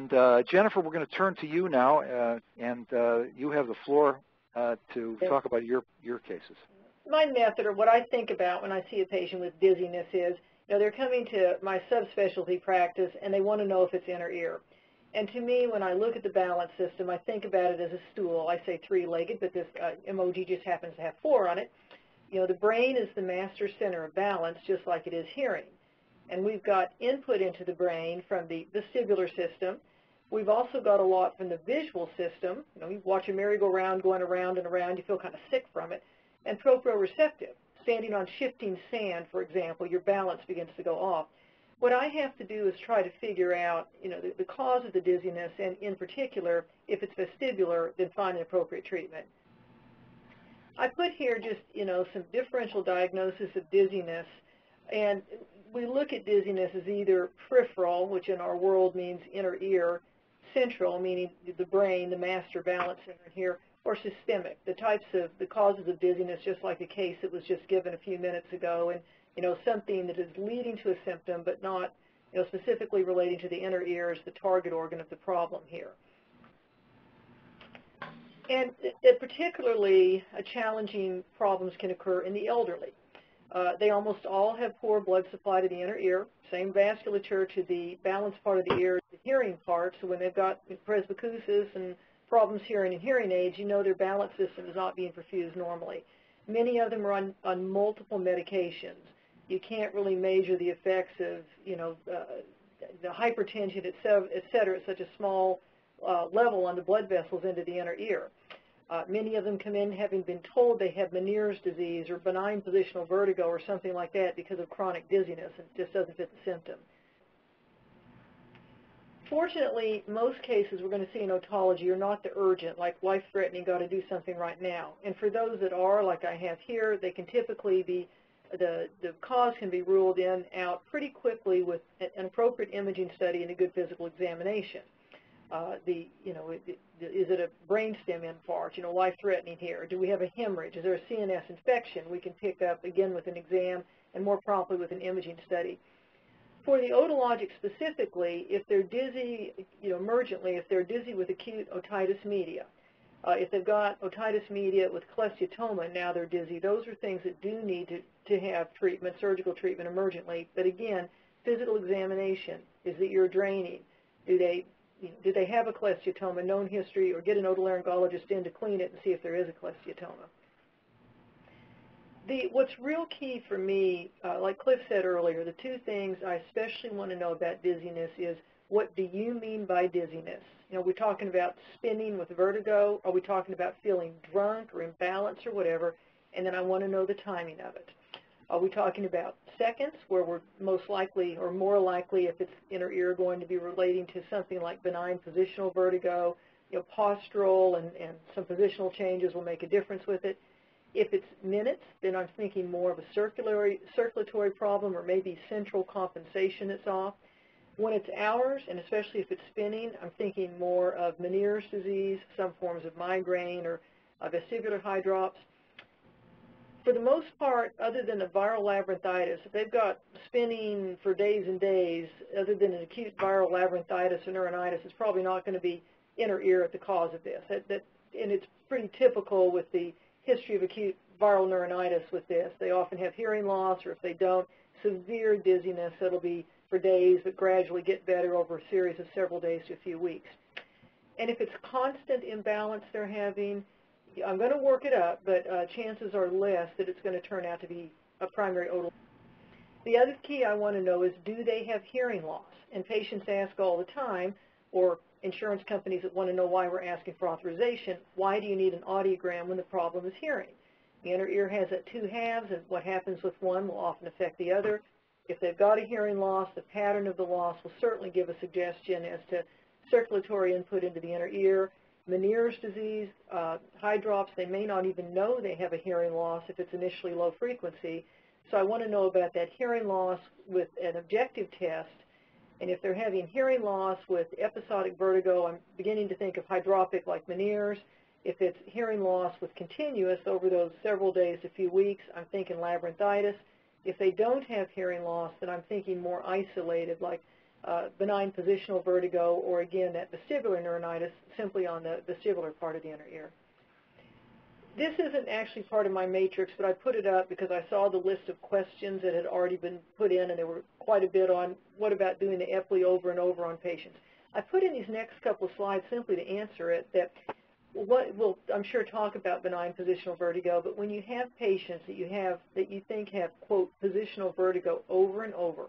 And uh, Jennifer, we're going to turn to you now, uh, and uh, you have the floor uh, to talk about your, your cases. My method, or what I think about when I see a patient with dizziness is, you know, they're coming to my subspecialty practice and they want to know if it's inner ear. And to me, when I look at the balance system, I think about it as a stool. I say three-legged, but this uh, emoji just happens to have four on it. You know, the brain is the master center of balance, just like it is hearing. And we've got input into the brain from the vestibular system. We've also got a lot from the visual system. You know, you watch a merry-go-round going around and around, you feel kind of sick from it. And proprioceptive. Standing on shifting sand, for example, your balance begins to go off. What I have to do is try to figure out, you know, the, the cause of the dizziness, and in particular, if it's vestibular, then find an appropriate treatment. I put here just, you know, some differential diagnosis of dizziness, and we look at dizziness as either peripheral, which in our world means inner ear, central, meaning the brain, the master balance center here, or systemic, the types of, the causes of dizziness, just like the case that was just given a few minutes ago, and you know, something that is leading to a symptom but not, you know, specifically relating to the inner ear as the target organ of the problem here. And particularly uh, challenging problems can occur in the elderly. Uh, they almost all have poor blood supply to the inner ear, same vasculature to the balance part of the ear, hearing part. So when they've got presbycusis and problems hearing and hearing aids, you know their balance system is not being perfused normally. Many of them are on, on multiple medications you can't really measure the effects of, you know, uh, the hypertension, et cetera, et cetera, at such a small uh, level on the blood vessels into the inner ear. Uh, many of them come in having been told they have Meniere's disease or benign positional vertigo or something like that because of chronic dizziness and it just doesn't fit the symptom. Fortunately, most cases we're going to see in otology are not the urgent, like life-threatening, got to do something right now. And for those that are, like I have here, they can typically be the, the cause can be ruled in out pretty quickly with an appropriate imaging study and a good physical examination. Uh, the, you know, is it a brainstem infarct, you know, life-threatening here? Do we have a hemorrhage? Is there a CNS infection? We can pick up, again, with an exam and more promptly with an imaging study. For the otologic specifically, if they're dizzy, you know, emergently, if they're dizzy with acute otitis media, uh, if they've got otitis media with cholesteatoma, now they're dizzy. Those are things that do need to, to have treatment, surgical treatment emergently. But again, physical examination. Is the ear draining? Do they, do they have a cholesteatoma, known history, or get an otolaryngologist in to clean it and see if there is a cholesteatoma? The, what's real key for me, uh, like Cliff said earlier, the two things I especially want to know about dizziness is what do you mean by dizziness? You know, we're talking about spinning with vertigo. Are we talking about feeling drunk or imbalanced or whatever? And then I want to know the timing of it. Are we talking about seconds, where we're most likely or more likely, if it's inner ear, going to be relating to something like benign positional vertigo, you know, postural and, and some positional changes will make a difference with it. If it's minutes, then I'm thinking more of a circulatory, circulatory problem or maybe central compensation that's off. When it's hours, and especially if it's spinning, I'm thinking more of Meniere's disease, some forms of migraine, or uh, vestibular hydrops. For the most part, other than a viral labyrinthitis, if they've got spinning for days and days, other than an acute viral labyrinthitis or neuronitis, it's probably not going to be inner ear at the cause of this. That, that, and it's pretty typical with the history of acute viral neuronitis with this. They often have hearing loss, or if they don't, severe dizziness. It'll be for days, but gradually get better over a series of several days to a few weeks. And if it's constant imbalance they're having, I'm going to work it up, but uh, chances are less that it's going to turn out to be a primary otol. The other key I want to know is do they have hearing loss? And patients ask all the time, or insurance companies that want to know why we're asking for authorization, why do you need an audiogram when the problem is hearing? The inner ear has that two halves, and what happens with one will often affect the other. If they've got a hearing loss, the pattern of the loss will certainly give a suggestion as to circulatory input into the inner ear. Meniere's disease, uh, hydrops, they may not even know they have a hearing loss if it's initially low frequency. So I want to know about that hearing loss with an objective test. And if they're having hearing loss with episodic vertigo, I'm beginning to think of hydropic like Meniere's. If it's hearing loss with continuous over those several days a few weeks, I'm thinking labyrinthitis. If they don't have hearing loss, then I'm thinking more isolated, like uh, benign positional vertigo, or again, that vestibular neuritis simply on the vestibular part of the inner ear. This isn't actually part of my matrix, but I put it up because I saw the list of questions that had already been put in, and there were quite a bit on what about doing the Epley over and over on patients. I put in these next couple of slides simply to answer it that what we'll I'm sure talk about benign positional vertigo, but when you have patients that you have that you think have quote positional vertigo over and over,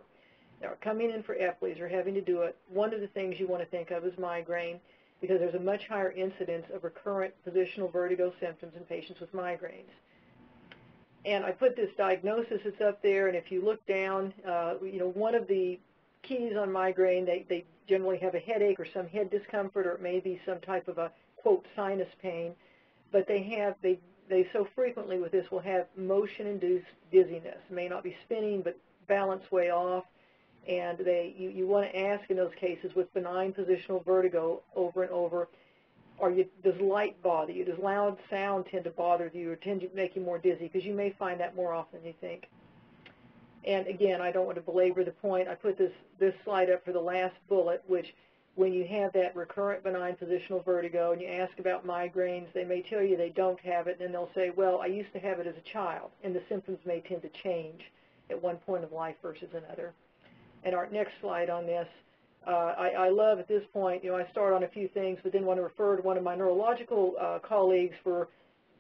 are coming in for Epleys or having to do it, one of the things you want to think of is migraine because there's a much higher incidence of recurrent positional vertigo symptoms in patients with migraines. And I put this diagnosis that's up there, and if you look down, uh, you know, one of the keys on migraine, they, they generally have a headache or some head discomfort, or it may be some type of a, quote, sinus pain, but they have, they, they so frequently with this will have motion-induced dizziness. May not be spinning, but balance way off, and they you, you want to ask in those cases with benign positional vertigo over and over, are you, does light bother you? Does loud sound tend to bother you or tend to make you more dizzy? Because you may find that more often than you think. And again, I don't want to belabor the point. I put this, this slide up for the last bullet, which when you have that recurrent benign positional vertigo and you ask about migraines, they may tell you they don't have it, and then they'll say, well, I used to have it as a child, and the symptoms may tend to change at one point of life versus another. And our next slide on this, uh, I, I, love at this point, you know, I start on a few things, but then want to refer to one of my neurological uh, colleagues for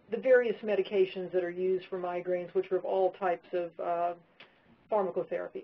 the various medications that are used for migraines, which are of all types of uh, pharmacotherapy.